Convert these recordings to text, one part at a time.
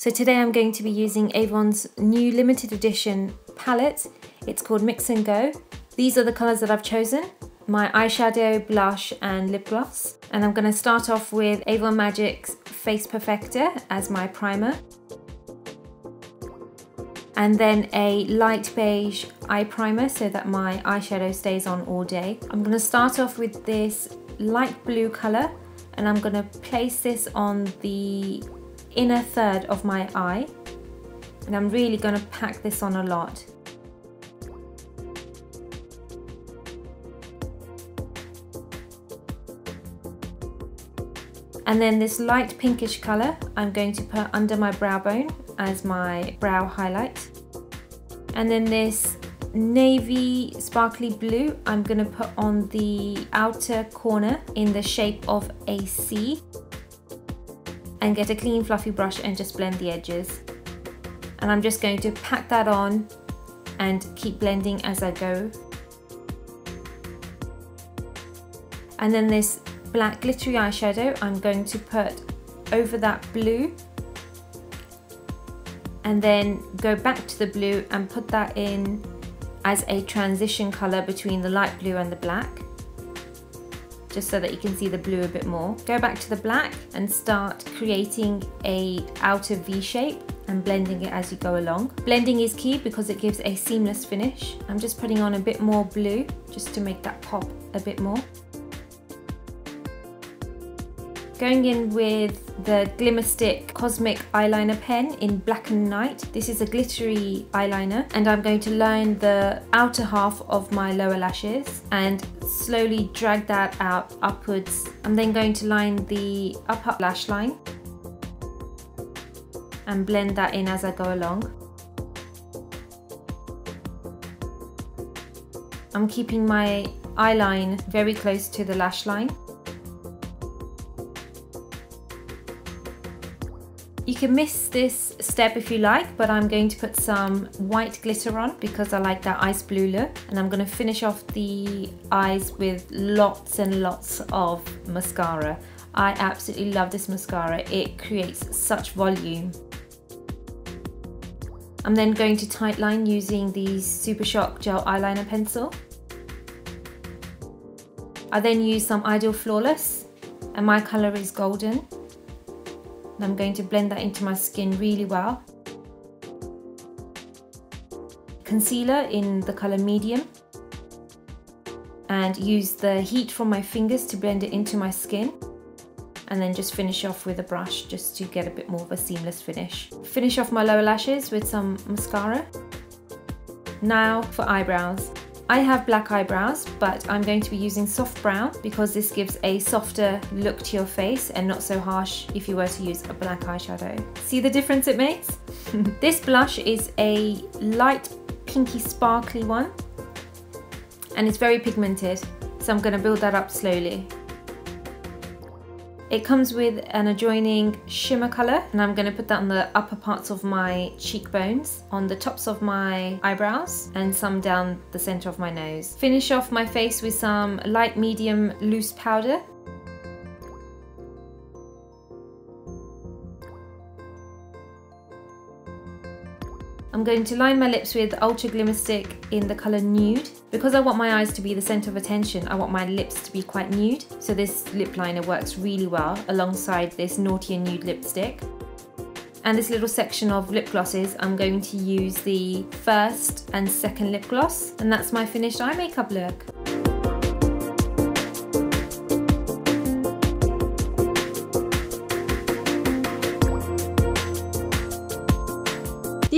So today I'm going to be using Avon's new limited edition palette. It's called Mix and Go. These are the colours that I've chosen. My eyeshadow, blush and lip gloss. And I'm going to start off with Avon MagiX Face Perfector as my primer and then a light beige eye primer so that my eyeshadow stays on all day. I'm going to start off with this light blue colour and I'm going to place this on the inner third of my eye and I'm really going to pack this on a lot. And then this light pinkish colour I'm going to put under my brow bone as my brow highlight. And then this navy sparkly blue I'm going to put on the outer corner in the shape of a C and get a clean fluffy brush and just blend the edges. And I'm just going to pack that on and keep blending as I go. And then this black glittery eyeshadow I'm going to put over that blue. And then go back to the blue and put that in as a transition color between the light blue and the black just so that you can see the blue a bit more. Go back to the black and start creating a outer V shape and blending it as you go along. Blending is key because it gives a seamless finish. I'm just putting on a bit more blue just to make that pop a bit more. Going in with the Glimmerstick Cosmic Eyeliner Pen in Blackened Night. This is a glittery eyeliner and I'm going to line the outer half of my lower lashes and slowly drag that out upwards. I'm then going to line the upper lash line and blend that in as I go along. I'm keeping my eyeline very close to the lash line. You can miss this step if you like, but I'm going to put some white glitter on because I like that ice blue look. And I'm going to finish off the eyes with lots and lots of mascara. I absolutely love this mascara. It creates such volume. I'm then going to tightline using the Super Shock Gel Eyeliner Pencil. I then use some Ideal Flawless and my colour is golden. And I'm going to blend that into my skin really well. Concealer in the colour medium and use the heat from my fingers to blend it into my skin and then just finish off with a brush just to get a bit more of a seamless finish. Finish off my lower lashes with some mascara. Now for eyebrows. I have black eyebrows, but I'm going to be using soft brown because this gives a softer look to your face and not so harsh if you were to use a black eyeshadow. See the difference it makes? this blush is a light pinky sparkly one and it's very pigmented, so I'm going to build that up slowly. It comes with an adjoining shimmer colour and I'm going to put that on the upper parts of my cheekbones, on the tops of my eyebrows and some down the centre of my nose. Finish off my face with some light medium loose powder I'm going to line my lips with Ultra Glimmer Stick in the colour Nude. Because I want my eyes to be the centre of attention, I want my lips to be quite nude. So this lip liner works really well alongside this Naughty and Nude lipstick. And this little section of lip glosses, I'm going to use the first and second lip gloss. And that's my finished eye makeup look.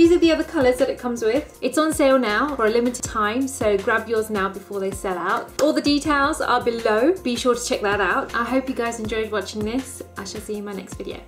These are the other colours that it comes with. It's on sale now for a limited time, so grab yours now before they sell out. All the details are below. Be sure to check that out. I hope you guys enjoyed watching this. I shall see you in my next video.